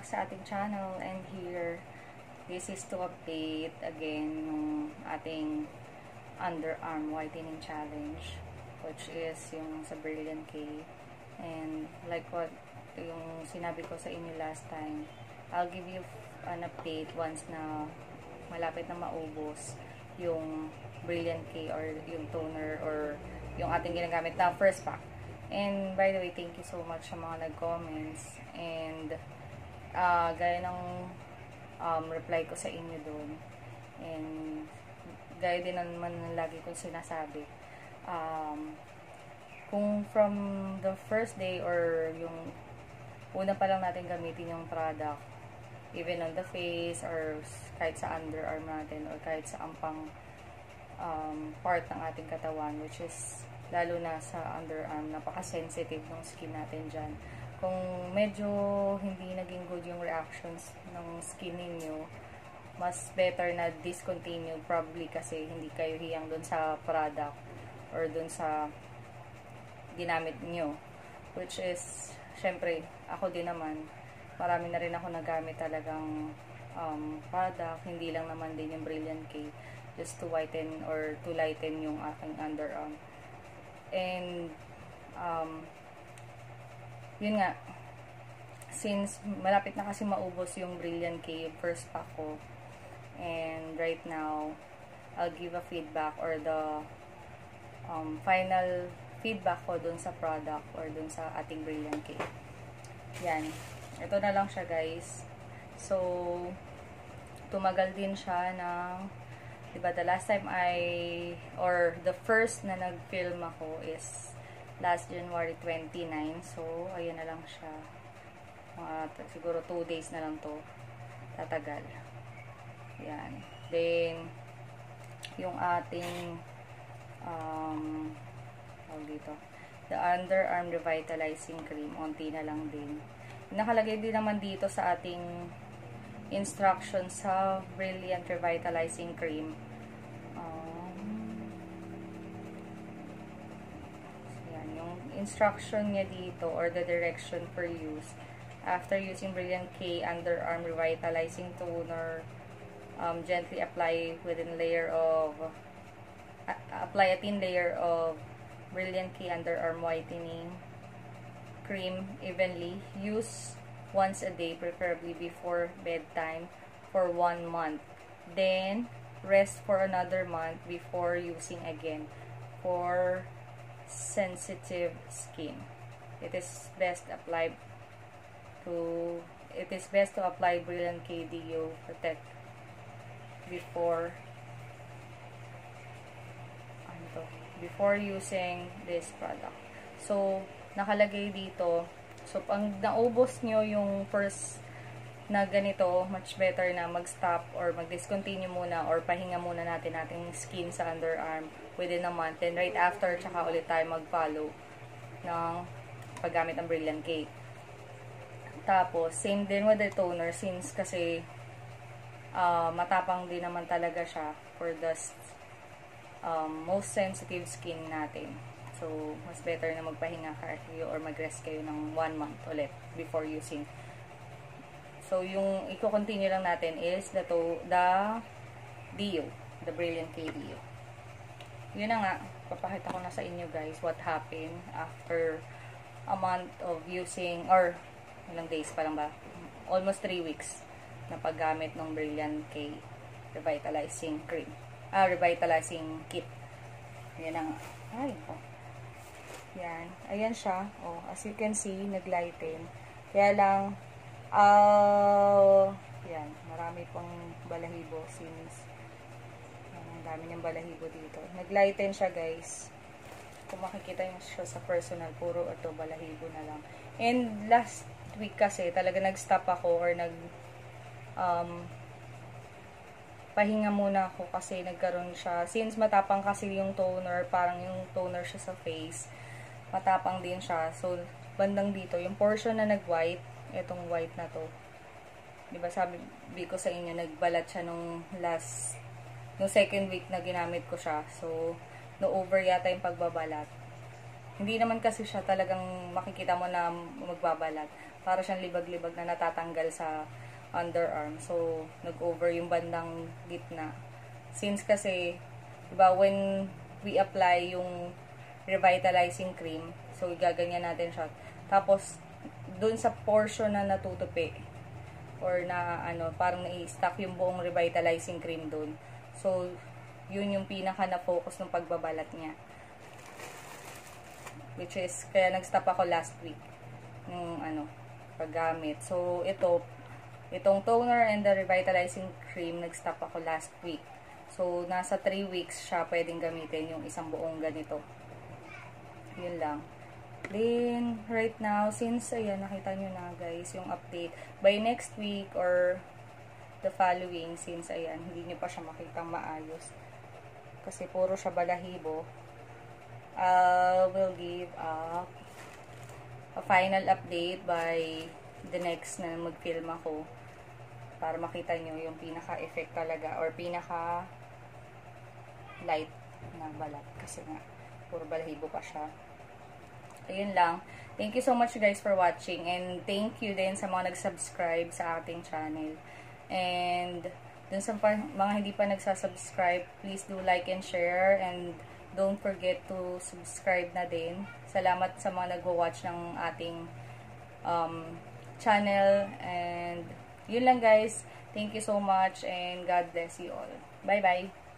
back sa ating channel and here this is to update again yung ating underarm whitening challenge which is yung sa Brilliant K and like what yung sinabi ko sa inyo last time I'll give you an update once na malapit na maubos yung Brilliant K or yung toner or yung ating ginagamit na first pack And by the way, thank you so much sa mga nag-comments. And uh, gaya ng um, reply ko sa inyo doon. And gaya din naman ng lagi kong sinasabi. Um, kung from the first day or yung una pa lang natin gamitin yung product, even on the face or kahit sa underarm natin or kahit sa ampang um, part ng ating katawan, which is lalo na sa underarm, napaka-sensitive ng skin natin dyan. Kung medyo hindi naging good yung reactions ng skin ninyo, mas better na discontinue probably kasi hindi kayo hiyang dun sa product or dun sa ginamit nyo. Which is, syempre, ako din naman, marami na rin ako nagamit talagang um, product, hindi lang naman din yung Brilliant K just to whiten or to lighten yung aking underarm. And, um, yun nga, since malapit na kasi maubos yung Brilliant K, first pack ko, and right now, I'll give a feedback or the um, final feedback ko dun sa product or dun sa ating Brilliant K. Yan. Ito na lang siya, guys. So, tumagal din siya ng Diba, the last time I, or the first na nag-film ako is last January 29. So, ayan na lang siya. Mga, siguro 2 days na lang to tatagal. Yan. Then, yung ating um, tawag dito, the underarm revitalizing cream, onti na lang din. Nakalagay din naman dito sa ating instructions sa Brilliant Revitalizing Cream. Instruction niya dito or the direction for use. After using Brilliant K Underarm Revitalizing Toner, um, gently apply within layer of uh, apply a thin layer of Brilliant K Underarm Whitening Cream evenly. Use once a day, preferably before bedtime, for one month. Then, rest for another month before using again for sensitive skin. It is best applied to it is best to apply Brilliant KDO Protect before ano before using this product. So, nakalagay dito So, pag naubos nyo yung first na ganito, much better na mag-stop or mag-discontinue muna or pahinga muna natin nating skin sa underarm within a month. Then, right after, tsaka ulit tayo mag-follow ng paggamit ng Brilliant Cake. Tapos, same din with the toner since kasi uh, matapang din naman talaga siya for the um, most sensitive skin natin. So, mas better na magpahinga kayo or mag-rest kayo ng one month ulit before using. So, yung i-continue lang natin is the, to, the Dio, the Brilliant K Dio. Yun na nga, papakita ko na sa inyo guys what happened after a month of using, or ilang days pa lang ba? Almost 3 weeks na paggamit ng Brilliant K Revitalizing Cream. Ah, Revitalizing Kit. Yan ang, ay, oh. Yan. Ayan siya. Oh, as you can see, naglighten. Kaya lang, uh, yan. Marami pang balahibo since ang dami niyang balahibo dito. Naglighten siya, guys. Kung makikita niyo siya sa personal, puro ito balahibo na lang. And last week kasi, talaga nag-stop ako or nag um, pahinga muna ako kasi nagkaroon siya. Since matapang kasi yung toner, parang yung toner siya sa face matapang din siya. So, bandang dito, yung portion na nag-white, itong white na to, di ba sabi ko sa inyo, nagbalat siya nung last, nung second week na ginamit ko siya. So, no over yata yung pagbabalat. Hindi naman kasi siya talagang makikita mo na magbabalat. Para siyang libag-libag na natatanggal sa underarm. So, nag-over yung bandang gitna. Since kasi, diba, when we apply yung revitalizing cream, so, gaganyan natin siya. Tapos, dun sa portion na natutupi, or na, ano, parang na-stuck yung buong revitalizing cream dun. So, yun yung pinaka na-focus ng pagbabalat niya. Which is, kaya nag-stop ako last week ng ano, paggamit. So, ito, itong toner and the revitalizing cream, nag-stop ako last week. So, nasa 3 weeks siya pwedeng gamitin yung isang buong ganito. Yun lang. Then, right now, since, ayan, nakita nyo na guys, yung update, by next week or the following, since, ayan, hindi nyo pa siya makita maayos. Kasi puro siya balahibo uh, will give a, a final update by the next na mag-film ako para makita nyo yung pinaka-effect talaga or pinaka light na balat kasi nga puro balahibo pa siya ayun lang thank you so much guys for watching and thank you din sa mga nag-subscribe sa ating channel and dun sa mga hindi pa nagsasubscribe please do like and share and Don't forget to subscribe na din. Salamat sa mga nagwo-watch ng ating um, channel. And yun lang guys. Thank you so much and God bless you all. Bye-bye.